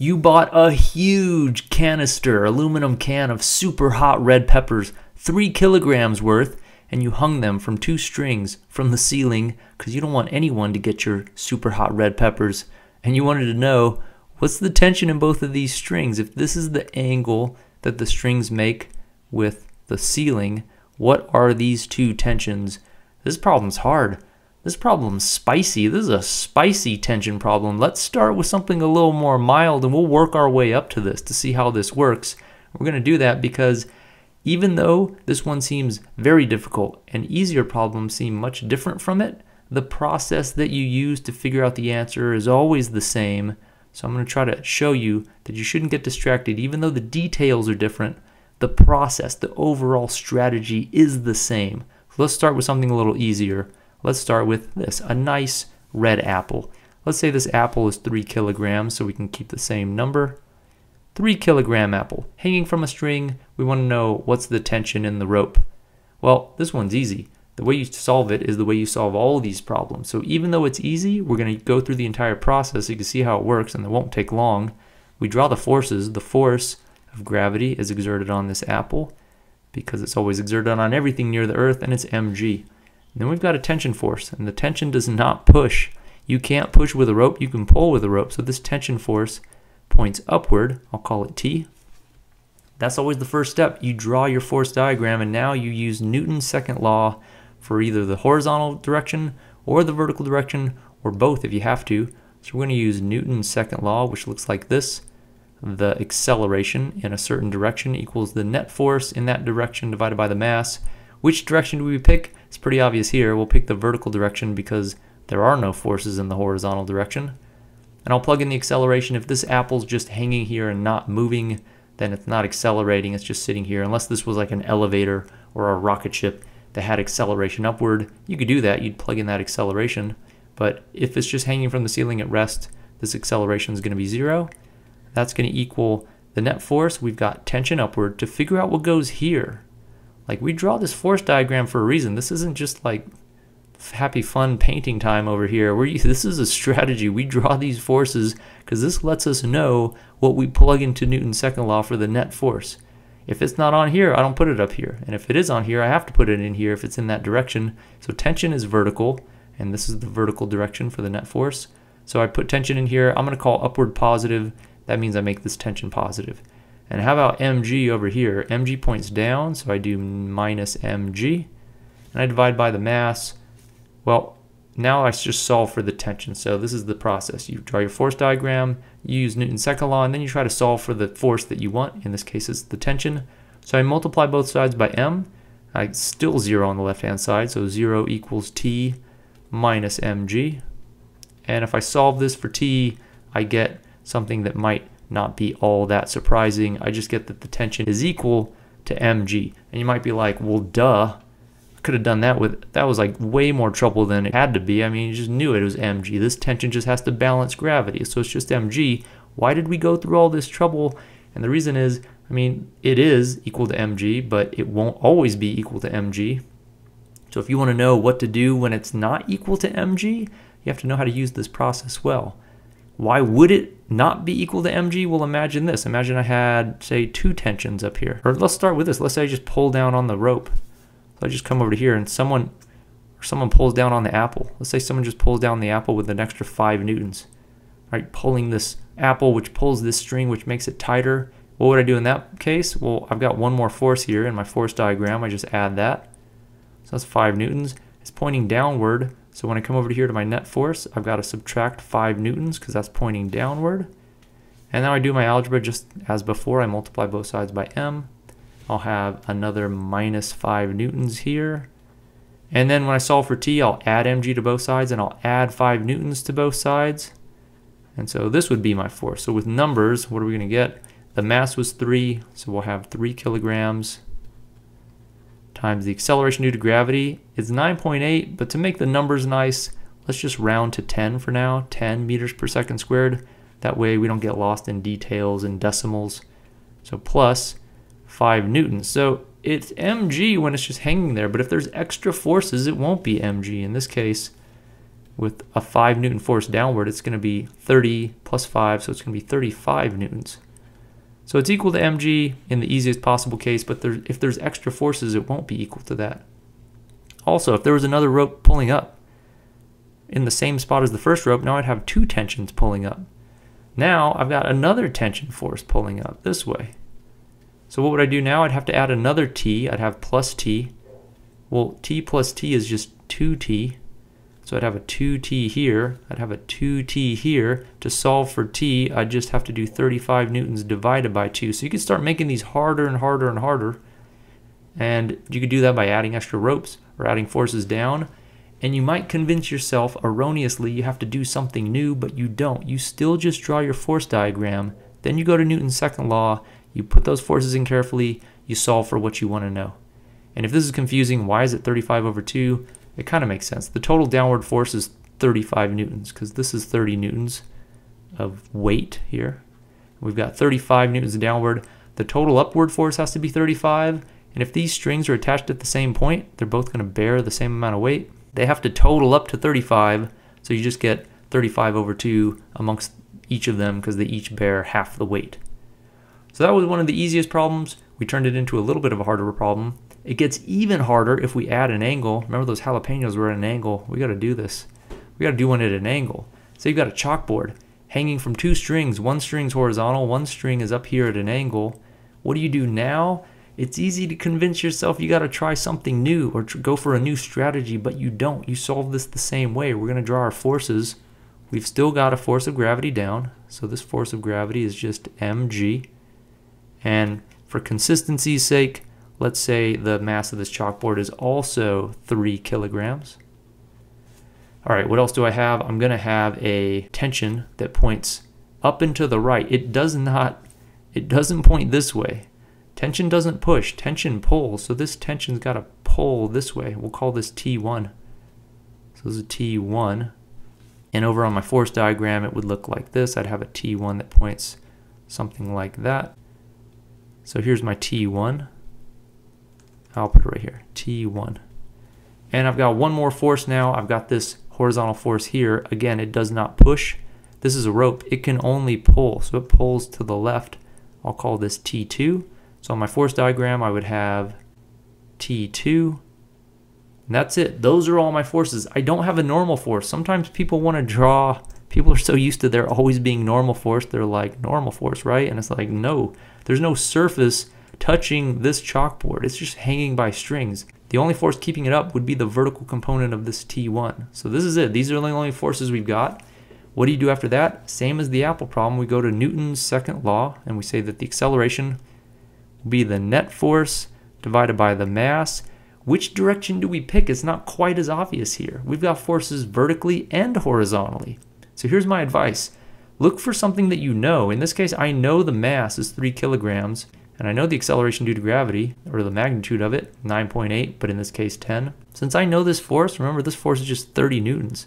You bought a huge canister, aluminum can of super hot red peppers, three kilograms worth, and you hung them from two strings from the ceiling because you don't want anyone to get your super hot red peppers. And you wanted to know what's the tension in both of these strings? If this is the angle that the strings make with the ceiling, what are these two tensions? This problem's hard. This problem's spicy. This is a spicy tension problem. Let's start with something a little more mild and we'll work our way up to this to see how this works. We're going to do that because even though this one seems very difficult and easier problems seem much different from it, the process that you use to figure out the answer is always the same. So I'm going to try to show you that you shouldn't get distracted even though the details are different. The process, the overall strategy is the same. So let's start with something a little easier. Let's start with this, a nice red apple. Let's say this apple is three kilograms, so we can keep the same number. Three kilogram apple, hanging from a string. We want to know what's the tension in the rope. Well, this one's easy. The way you solve it is the way you solve all these problems. So even though it's easy, we're going to go through the entire process so you can see how it works and it won't take long. We draw the forces. The force of gravity is exerted on this apple because it's always exerted on everything near the earth and it's mg. Then we've got a tension force, and the tension does not push. You can't push with a rope, you can pull with a rope. So this tension force points upward. I'll call it T. That's always the first step. You draw your force diagram, and now you use Newton's second law for either the horizontal direction or the vertical direction, or both if you have to. So we're going to use Newton's second law, which looks like this. The acceleration in a certain direction equals the net force in that direction divided by the mass. Which direction do we pick? It's pretty obvious here. We'll pick the vertical direction because there are no forces in the horizontal direction. And I'll plug in the acceleration. If this apple's just hanging here and not moving, then it's not accelerating, it's just sitting here. Unless this was like an elevator or a rocket ship that had acceleration upward, you could do that. You'd plug in that acceleration. But if it's just hanging from the ceiling at rest, this acceleration is going to be zero. That's going to equal the net force. We've got tension upward. To figure out what goes here, like we draw this force diagram for a reason. This isn't just like happy fun painting time over here. we this is a strategy. We draw these forces because this lets us know what we plug into Newton's second law for the net force. If it's not on here, I don't put it up here. And if it is on here, I have to put it in here if it's in that direction. So tension is vertical, and this is the vertical direction for the net force. So I put tension in here. I'm going to call upward positive. That means I make this tension positive. And how about mg over here? mg points down, so I do minus mg. And I divide by the mass. Well, now I just solve for the tension. So this is the process. You draw your force diagram, you use Newton's second law, and then you try to solve for the force that you want. In this case, it's the tension. So I multiply both sides by m. I still 0 on the left-hand side, so 0 equals t minus mg. And if I solve this for t, I get something that might not be all that surprising. I just get that the tension is equal to mg. And you might be like, well, duh. I could have done that with, that was like way more trouble than it had to be. I mean, you just knew it, was mg. This tension just has to balance gravity, so it's just mg. Why did we go through all this trouble? And the reason is, I mean, it is equal to mg, but it won't always be equal to mg. So if you want to know what to do when it's not equal to mg, you have to know how to use this process well. Why would it not be equal to mg? Well, imagine this. Imagine I had, say, two tensions up here. Or let's start with this. Let's say I just pull down on the rope. So I just come over to here and someone or someone pulls down on the apple. Let's say someone just pulls down the apple with an extra 5 newtons. Right, pulling this apple, which pulls this string, which makes it tighter. What would I do in that case? Well, I've got one more force here in my force diagram. I just add that. So that's 5 newtons. It's pointing downward. So when I come over here to my net force, I've got to subtract 5 newtons because that's pointing downward. And now I do my algebra just as before. I multiply both sides by m. I'll have another minus 5 newtons here. And then when I solve for t, I'll add mg to both sides and I'll add 5 newtons to both sides. And so this would be my force. So with numbers, what are we going to get? The mass was 3, so we'll have 3 kilograms times the acceleration due to gravity is 9.8, but to make the numbers nice, let's just round to 10 for now, 10 meters per second squared. That way we don't get lost in details and decimals. So plus 5 newtons. So it's mg when it's just hanging there, but if there's extra forces, it won't be mg. In this case, with a 5 newton force downward, it's going to be 30 plus 5, so it's going to be 35 newtons. So it's equal to mg in the easiest possible case, but there, if there's extra forces, it won't be equal to that. Also, if there was another rope pulling up in the same spot as the first rope, now I'd have two tensions pulling up. Now I've got another tension force pulling up this way. So what would I do now? I'd have to add another t. I'd have plus t. Well, t plus t is just 2t. So I'd have a 2t here, I'd have a 2t here. To solve for t, I'd just have to do 35 newtons divided by 2. So you could start making these harder and harder and harder. And you could do that by adding extra ropes or adding forces down. And you might convince yourself erroneously you have to do something new, but you don't. You still just draw your force diagram. Then you go to Newton's second law, you put those forces in carefully, you solve for what you want to know. And if this is confusing, why is it 35 over 2? It kind of makes sense. The total downward force is 35 newtons because this is 30 newtons of weight here. We've got 35 newtons downward. The total upward force has to be 35. And if these strings are attached at the same point, they're both going to bear the same amount of weight. They have to total up to 35. So you just get 35 over 2 amongst each of them because they each bear half the weight. So that was one of the easiest problems. We turned it into a little bit of a harder problem. It gets even harder if we add an angle. Remember those jalapenos were at an angle. We got to do this. We got to do one at an angle. So you've got a chalkboard hanging from two strings. One string's horizontal, one string is up here at an angle. What do you do now? It's easy to convince yourself you got to try something new or go for a new strategy, but you don't. You solve this the same way. We're going to draw our forces. We've still got a force of gravity down. So this force of gravity is just mg. And for consistency's sake, Let's say the mass of this chalkboard is also 3 kilograms. All right, what else do I have? I'm going to have a tension that points up and to the right. It does not, it doesn't point this way. Tension doesn't push, tension pulls. So this tension's got to pull this way. We'll call this T1. So this is T1. And over on my force diagram, it would look like this. I'd have a T1 that points something like that. So here's my T1. I'll put it right here, T1. And I've got one more force now. I've got this horizontal force here. Again, it does not push. This is a rope. It can only pull. So it pulls to the left. I'll call this T2. So on my force diagram, I would have T2. And that's it. Those are all my forces. I don't have a normal force. Sometimes people want to draw, people are so used to there always being normal force. They're like, normal force, right? And it's like, no, there's no surface touching this chalkboard. It's just hanging by strings. The only force keeping it up would be the vertical component of this T1. So this is it. These are the only forces we've got. What do you do after that? Same as the apple problem. We go to Newton's second law and we say that the acceleration will be the net force divided by the mass. Which direction do we pick? It's not quite as obvious here. We've got forces vertically and horizontally. So here's my advice. Look for something that you know. In this case, I know the mass is 3 kilograms. And I know the acceleration due to gravity, or the magnitude of it, 9.8, but in this case 10. Since I know this force, remember this force is just 30 newtons.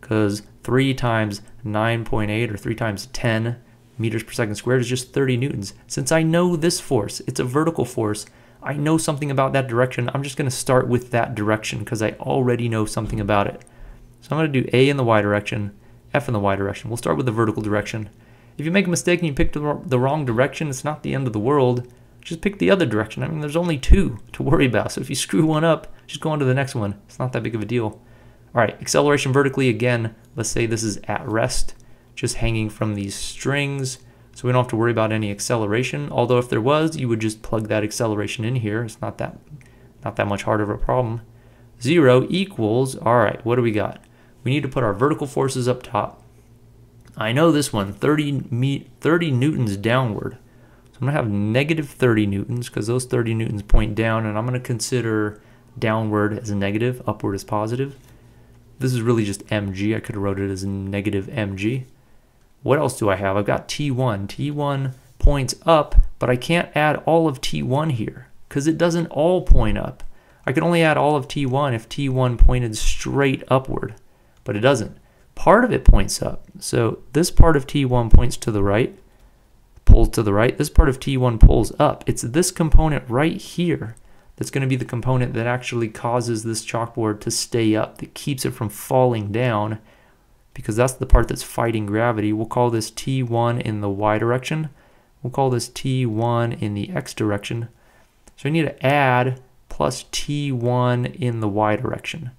Because 3 times 9.8 or 3 times 10 meters per second squared is just 30 newtons. Since I know this force, it's a vertical force, I know something about that direction. I'm just going to start with that direction because I already know something about it. So I'm going to do A in the y direction, F in the y direction. We'll start with the vertical direction. If you make a mistake and you pick the wrong direction, it's not the end of the world. Just pick the other direction. I mean, there's only two to worry about. So if you screw one up, just go on to the next one. It's not that big of a deal. All right, acceleration vertically again. Let's say this is at rest, just hanging from these strings. So we don't have to worry about any acceleration. Although if there was, you would just plug that acceleration in here. It's not that, not that much harder of a problem. Zero equals, all right, what do we got? We need to put our vertical forces up top. I know this one, 30, me 30 newtons downward. So I'm going to have negative 30 newtons because those 30 newtons point down, and I'm going to consider downward as a negative, upward as positive. This is really just mg. I could have wrote it as negative mg. What else do I have? I've got T1. T1 points up, but I can't add all of T1 here because it doesn't all point up. I can only add all of T1 if T1 pointed straight upward, but it doesn't part of it points up. So this part of T1 points to the right, pulls to the right. This part of T1 pulls up. It's this component right here that's going to be the component that actually causes this chalkboard to stay up, that keeps it from falling down, because that's the part that's fighting gravity. We'll call this T1 in the y direction. We'll call this T1 in the x direction. So I need to add plus T1 in the y direction.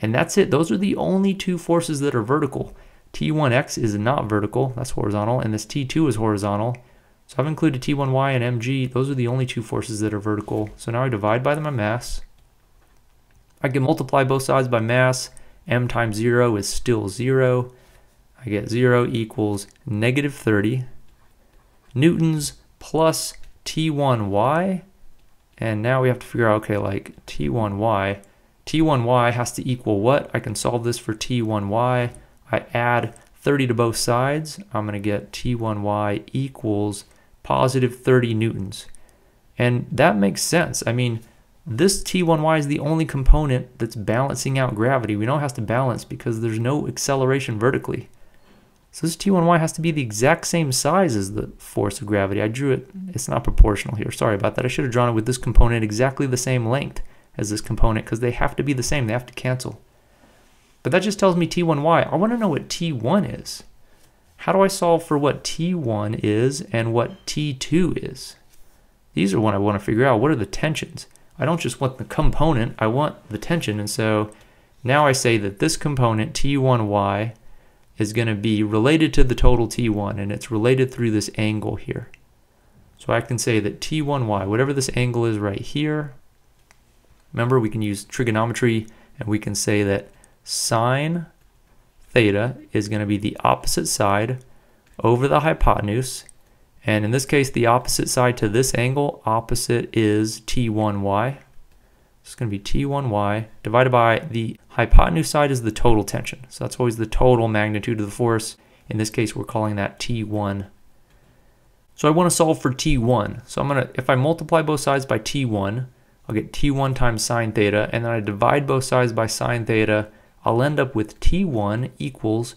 And that's it. Those are the only two forces that are vertical. T1x is not vertical, that's horizontal, and this T2 is horizontal. So I've included T1y and mg. Those are the only two forces that are vertical. So now I divide by my mass. I can multiply both sides by mass. m times 0 is still 0. I get 0 equals negative 30 newtons plus T1y. And now we have to figure out, okay, like T1y. T1y has to equal what? I can solve this for T1y. I add 30 to both sides. I'm going to get T1y equals positive 30 newtons. And that makes sense. I mean, this T1y is the only component that's balancing out gravity. We know it has to balance because there's no acceleration vertically. So this T1y has to be the exact same size as the force of gravity. I drew it, it's not proportional here. Sorry about that. I should have drawn it with this component exactly the same length as this component because they have to be the same. They have to cancel. But that just tells me T1y. I want to know what T1 is. How do I solve for what T1 is and what T2 is? These are what I want to figure out. What are the tensions? I don't just want the component, I want the tension. And so now I say that this component, T1y, is going to be related to the total T1, and it's related through this angle here. So I can say that T1y, whatever this angle is right here, remember we can use trigonometry and we can say that sine theta is going to be the opposite side over the hypotenuse. And in this case, the opposite side to this angle, opposite is T1y. It's going to be T1y divided by the hypotenuse side is the total tension. So that's always the total magnitude of the force. In this case, we're calling that T1. So I want to solve for T1. So I'm going to, if I multiply both sides by T1, I'll get T1 times sine theta, and then I divide both sides by sine theta, I'll end up with T1 equals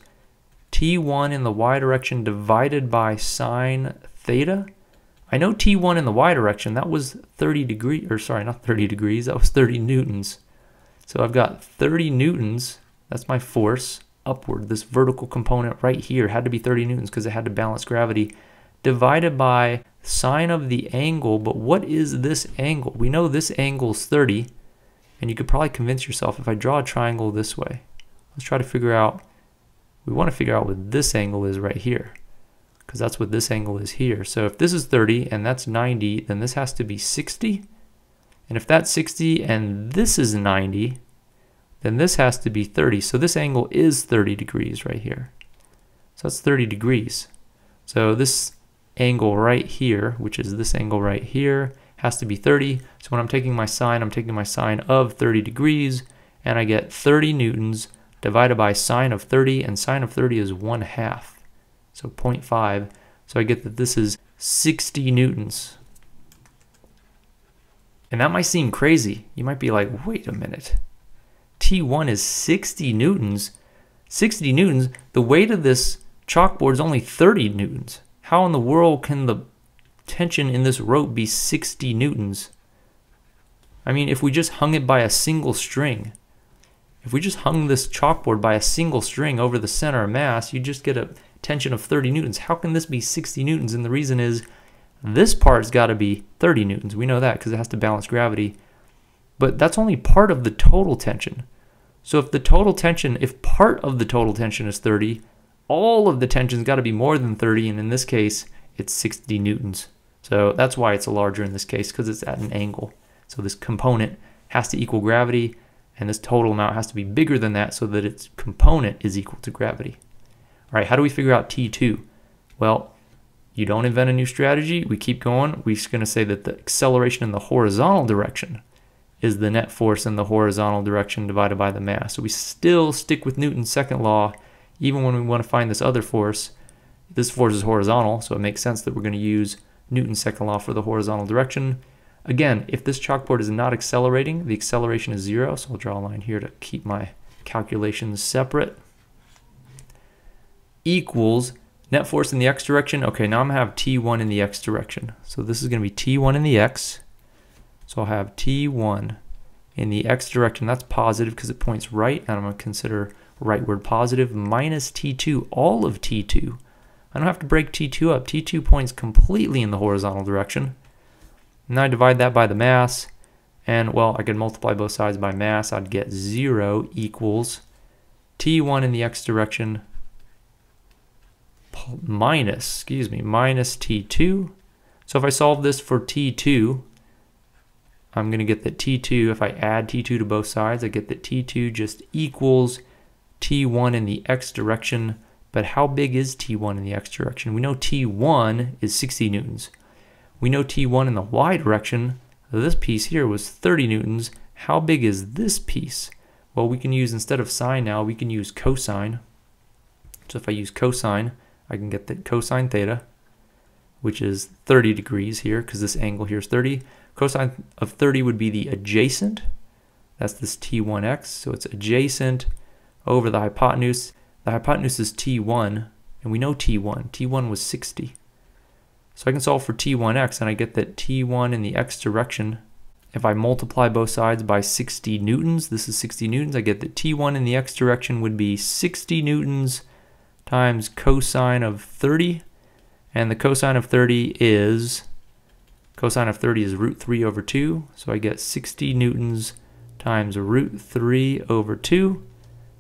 T1 in the y direction divided by sine theta. I know T1 in the y direction, that was 30 degrees, or sorry, not 30 degrees, that was 30 newtons. So I've got 30 newtons, that's my force, upward. This vertical component right here had to be 30 newtons because it had to balance gravity, divided by sine of the angle, but what is this angle? We know this angle is 30, and you could probably convince yourself if I draw a triangle this way. Let's try to figure out, we want to figure out what this angle is right here because that's what this angle is here. So if this is 30 and that's 90, then this has to be 60. And if that's 60 and this is 90, then this has to be 30. So this angle is 30 degrees right here. So that's 30 degrees. So this angle right here, which is this angle right here, has to be 30. So when I'm taking my sine, I'm taking my sine of 30 degrees, and I get 30 newtons divided by sine of 30, and sine of 30 is 1 half, so 0.5. So I get that this is 60 newtons. And that might seem crazy. You might be like, wait a minute. T1 is 60 newtons. 60 newtons, the weight of this chalkboard is only 30 newtons. How in the world can the tension in this rope be 60 newtons? I mean, if we just hung it by a single string, if we just hung this chalkboard by a single string over the center of mass, you'd just get a tension of 30 newtons. How can this be 60 newtons? And the reason is this part's got to be 30 newtons. We know that because it has to balance gravity. But that's only part of the total tension. So if the total tension, if part of the total tension is 30, all of the tension's got to be more than 30, and in this case, it's 60 newtons. So that's why it's larger in this case, because it's at an angle. So this component has to equal gravity, and this total amount has to be bigger than that so that its component is equal to gravity. All right, how do we figure out T2? Well, you don't invent a new strategy. We keep going. We're going to say that the acceleration in the horizontal direction is the net force in the horizontal direction divided by the mass. So we still stick with Newton's second law, even when we want to find this other force. This force is horizontal, so it makes sense that we're going to use Newton's second law for the horizontal direction. Again, if this chalkboard is not accelerating, the acceleration is zero, so I'll draw a line here to keep my calculations separate, equals net force in the x direction. Okay, now I'm going to have T1 in the x direction. So this is going to be T1 in the x. So I'll have T1 in the x direction. That's positive because it points right, and I'm going to consider rightward positive minus T2, all of T2. I don't have to break T2 up. T2 points completely in the horizontal direction. And I divide that by the mass, and well, I could multiply both sides by mass. I'd get 0 equals T1 in the x direction minus, excuse me, minus T2. So if I solve this for T2, I'm going to get that T2, if I add T2 to both sides, I get that T2 just equals T1 in the x direction. But how big is T1 in the x direction? We know T1 is 60 newtons. We know T1 in the y direction, this piece here was 30 newtons. How big is this piece? Well, we can use, instead of sine now, we can use cosine. So if I use cosine, I can get the cosine theta, which is 30 degrees here, because this angle here is 30. Cosine of 30 would be the adjacent. That's this T1x, so it's adjacent over the hypotenuse. The hypotenuse is T1, and we know T1. T1 was 60. So I can solve for T1x, and I get that T1 in the x direction, if I multiply both sides by 60 newtons, this is 60 newtons, I get that T1 in the x direction would be 60 newtons times cosine of 30, and the cosine of 30 is, cosine of 30 is root 3 over 2, so I get 60 newtons times root 3 over 2,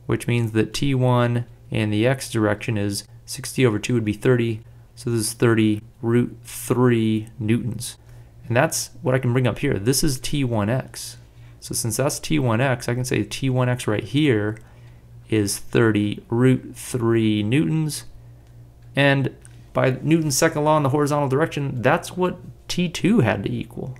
which means that T1 in the x direction is 60 over 2 would be 30, so this is 30 root 3 newtons. And that's what I can bring up here. This is T1x. So since that's T1x, I can say T1x right here is 30 root 3 newtons. And by Newton's second law in the horizontal direction, that's what T2 had to equal.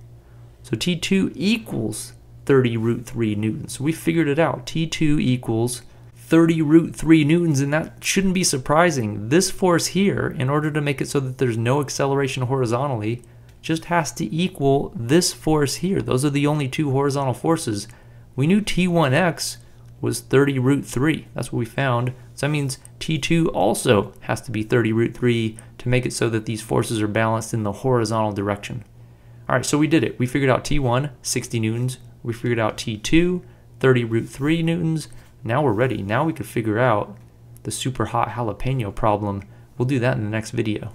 So T2 equals 30 root 3 newtons. So we figured it out. T2 equals 30 root 3 newtons, and that shouldn't be surprising. This force here, in order to make it so that there's no acceleration horizontally, just has to equal this force here. Those are the only two horizontal forces. We knew T1x was 30 root 3. That's what we found. So that means T2 also has to be 30 root 3 to make it so that these forces are balanced in the horizontal direction. All right, so we did it. We figured out T1, 60 newtons. We figured out T2, 30 root 3 newtons. Now we're ready. Now we can figure out the super hot jalapeno problem. We'll do that in the next video.